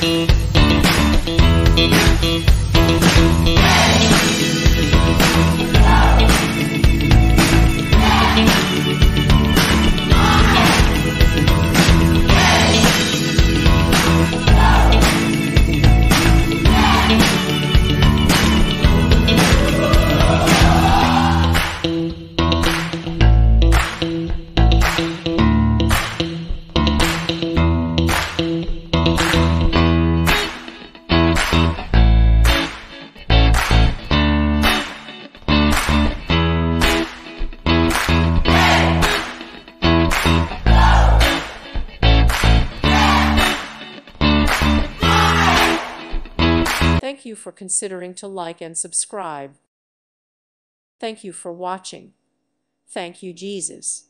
Thank you. Thank you for considering to like and subscribe. Thank you for watching. Thank you, Jesus.